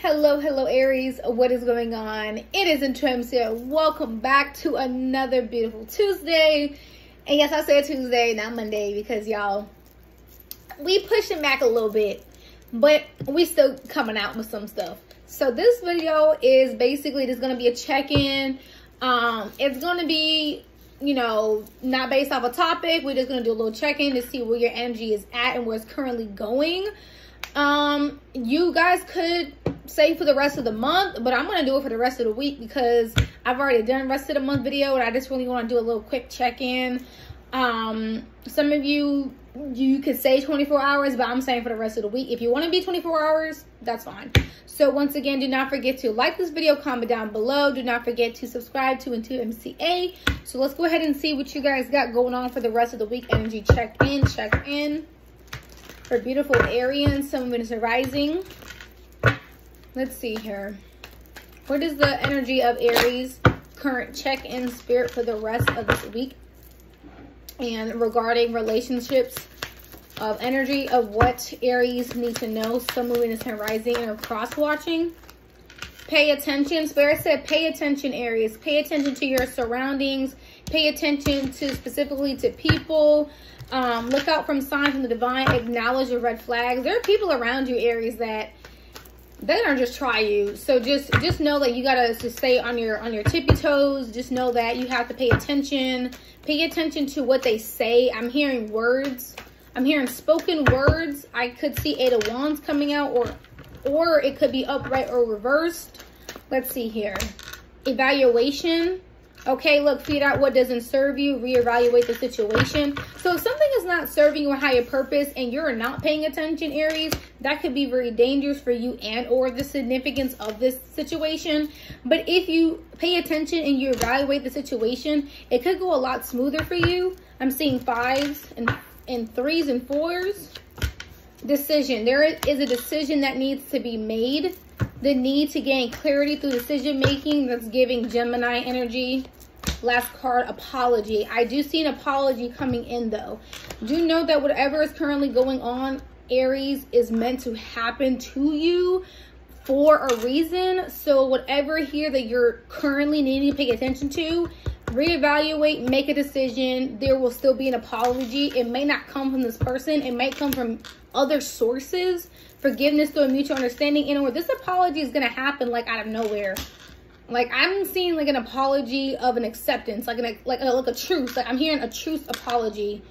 Hello, hello, Aries. What is going on? It is Entrems here. Welcome back to another beautiful Tuesday. And yes, I said Tuesday, not Monday, because y'all, we pushing back a little bit, but we still coming out with some stuff. So this video is basically just going to be a check-in. Um, it's going to be, you know, not based off a topic. We're just going to do a little check-in to see where your energy is at and where it's currently going. Um, you guys could say for the rest of the month, but I'm going to do it for the rest of the week because I've already done rest of the month video and I just really want to do a little quick check-in. Um, some of you, you could say 24 hours, but I'm saying for the rest of the week. If you want to be 24 hours, that's fine. So once again, do not forget to like this video, comment down below. Do not forget to subscribe to Into MCA. So let's go ahead and see what you guys got going on for the rest of the week. Energy check in, check in. For beautiful Arians, some of are rising. Let's see here. What is the energy of Aries current check-in spirit for the rest of this week? And regarding relationships of energy of what Aries need to know, sun, moon, and sun rising or cross-watching. Pay attention. Spirit said pay attention, Aries. Pay attention to your surroundings. Pay attention to specifically to people. Um, look out from signs from the divine. Acknowledge your red flags. There are people around you, Aries, that they don't just try you. So just just know that you gotta to stay on your on your tippy toes. Just know that you have to pay attention. Pay attention to what they say. I'm hearing words. I'm hearing spoken words. I could see Eight of Wands coming out or or it could be upright or reversed. Let's see here. Evaluation. Okay, look, figure out what doesn't serve you, reevaluate the situation. So if something is not serving your higher purpose and you're not paying attention, Aries, that could be very dangerous for you and or the significance of this situation. But if you pay attention and you evaluate the situation, it could go a lot smoother for you. I'm seeing fives and, and threes and fours. Decision. There is a decision that needs to be made the need to gain clarity through decision making that's giving Gemini energy. Last card, apology. I do see an apology coming in though. Do know that whatever is currently going on, Aries, is meant to happen to you for a reason. So whatever here that you're currently needing to pay attention to, reevaluate, make a decision. There will still be an apology. It may not come from this person. It might come from other sources forgiveness through a mutual understanding. And where this apology is going to happen like out of nowhere. Like I'm seeing like an apology of an acceptance, like an like a, like a truth. Like I'm hearing a truth apology.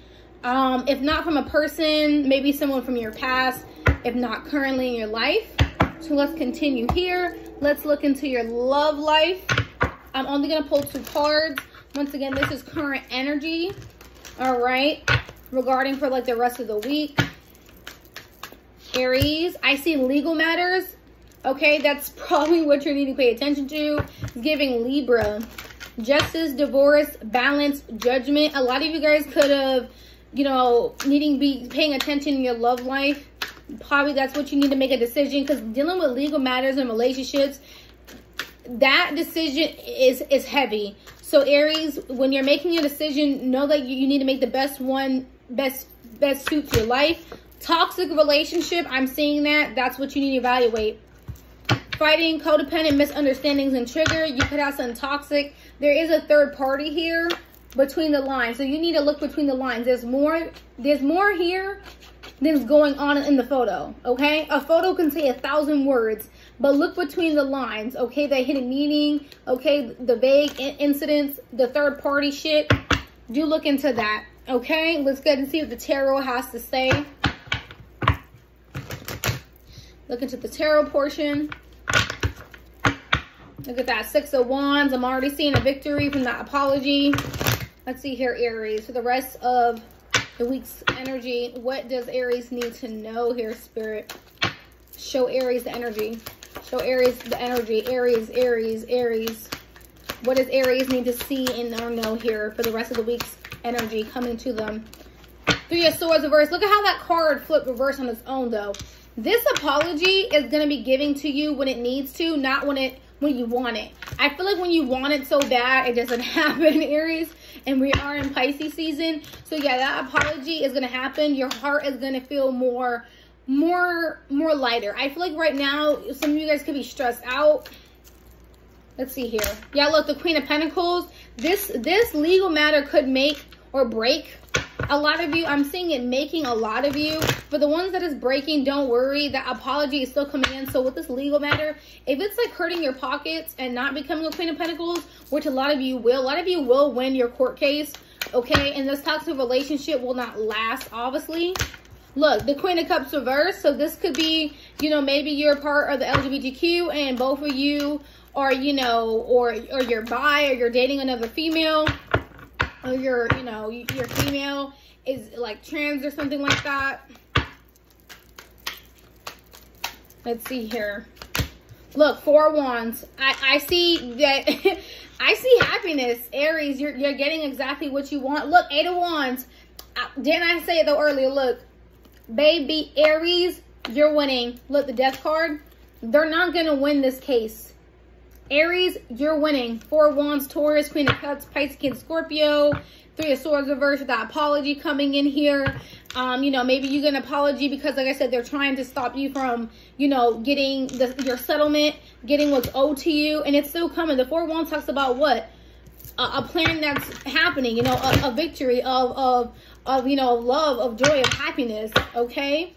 Um, if not from a person, maybe someone from your past. If not currently in your life. So let's continue here. Let's look into your love life. I'm only gonna pull two cards. Once again, this is current energy. All right, regarding for like the rest of the week. Aries, I see legal matters. Okay, that's probably what you're needing to pay attention to. Giving Libra. Justice, divorce, balance, judgment. A lot of you guys could have, you know, needing be paying attention in your love life. Probably that's what you need to make a decision because dealing with legal matters and relationships, that decision is is heavy. So Aries, when you're making a decision, know that you, you need to make the best one, best best suits your life. Toxic relationship, I'm seeing that. That's what you need to evaluate. Fighting, codependent, misunderstandings, and trigger. You could have some toxic. There is a third party here between the lines. So you need to look between the lines. There's more, there's more here than's going on in the photo, okay? A photo can say a thousand words, but look between the lines, okay? The hidden meaning, okay? The vague incidents, the third party shit. Do look into that, okay? Let's get and see what the tarot has to say. Look into the tarot portion. Look at that. Six of Wands. I'm already seeing a victory from that apology. Let's see here, Aries. For the rest of the week's energy, what does Aries need to know here, Spirit? Show Aries the energy. Show Aries the energy. Aries, Aries, Aries. What does Aries need to see and or know here for the rest of the week's energy coming to them? Three of Swords reverse. Look at how that card flipped reverse on its own, though. This apology is going to be giving to you when it needs to, not when it when you want it. I feel like when you want it so bad, it doesn't happen, Aries. And we are in Pisces season. So yeah, that apology is going to happen. Your heart is going to feel more more more lighter. I feel like right now some of you guys could be stressed out. Let's see here. Yeah, look, the Queen of Pentacles. This this legal matter could make or break a lot of you. I'm seeing it making a lot of you. For the ones that is breaking, don't worry. That apology is still coming in. So with this legal matter, if it's like hurting your pockets and not becoming a Queen of Pentacles, which a lot of you will, a lot of you will win your court case. Okay, and this toxic relationship will not last, obviously. Look, the Queen of Cups reversed. So this could be, you know, maybe you're part of the LGBTQ and both of you are, you know, or, or you're bi or you're dating another female or you're, you know, you're female is like trans or something like that. Let's see here. Look, four wands. I, I see that I see happiness. Aries, you're, you're getting exactly what you want. Look, eight of wands. Uh, didn't I say it though earlier? Look, baby Aries, you're winning. Look, the death card. They're not going to win this case. Aries, you're winning. Four Wands, Taurus, Queen of Cups, Pisces, Scorpio. Three of Swords reversed with that apology coming in here. Um, you know, maybe you get an apology because, like I said, they're trying to stop you from, you know, getting the, your settlement, getting what's owed to you. And it's still coming. The Four Wands talks about what? A, a plan that's happening, you know, a, a victory of, of, of, you know, love, of joy, of happiness, okay?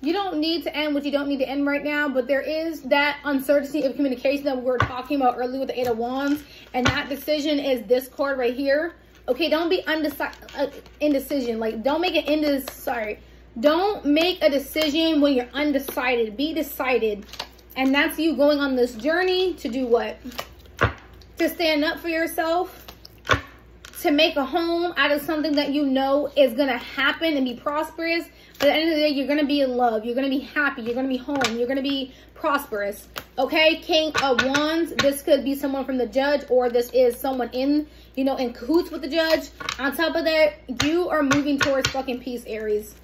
You don't need to end what you don't need to end right now, but there is that uncertainty of communication that we were talking about earlier with the Eight of Wands, and that decision is this card right here. Okay, don't be undecisive, uh, indecision. Like, don't make an indecisive, sorry. Don't make a decision when you're undecided. Be decided. And that's you going on this journey to do what? To stand up for yourself, to make a home out of something that you know is going to happen and be prosperous. But at the end of the day, you're going to be in love. You're going to be happy. You're going to be home. You're going to be prosperous. Okay, King of Wands. This could be someone from the judge or this is someone in, you know, in cahoots with the judge. On top of that, you are moving towards fucking peace, Aries.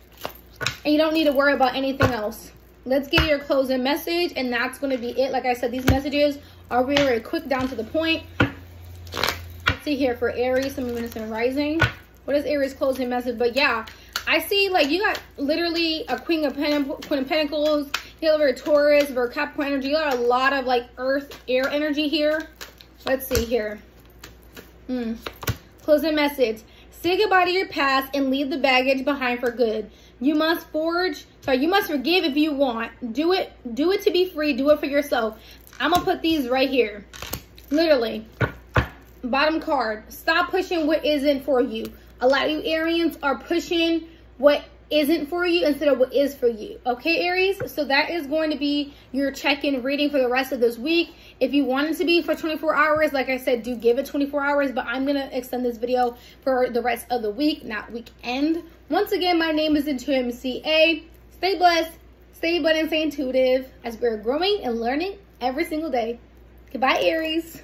And you don't need to worry about anything else. Let's get your closing message and that's going to be it. Like I said, these messages are very, very quick, down to the point see here for Aries, Sun, Moon, and Rising. What is Aries closing message? But yeah, I see like you got literally a Queen of, Pen Queen of Pentacles, a Taurus, a Capricorn energy. You got a lot of like Earth, air energy here. Let's see here. Hmm. Closing message. Say goodbye to your past and leave the baggage behind for good. You must forge, sorry, you must forgive if you want. Do it, do it to be free. Do it for yourself. I'm to put these right here. Literally bottom card, stop pushing what isn't for you. A lot of you Arians are pushing what isn't for you instead of what is for you. Okay, Aries? So that is going to be your check-in reading for the rest of this week. If you want it to be for 24 hours, like I said, do give it 24 hours, but I'm going to extend this video for the rest of the week, not weekend. Once again, my name is IntuMCA. Stay blessed, stay and stay intuitive as we're growing and learning every single day. Goodbye, Aries.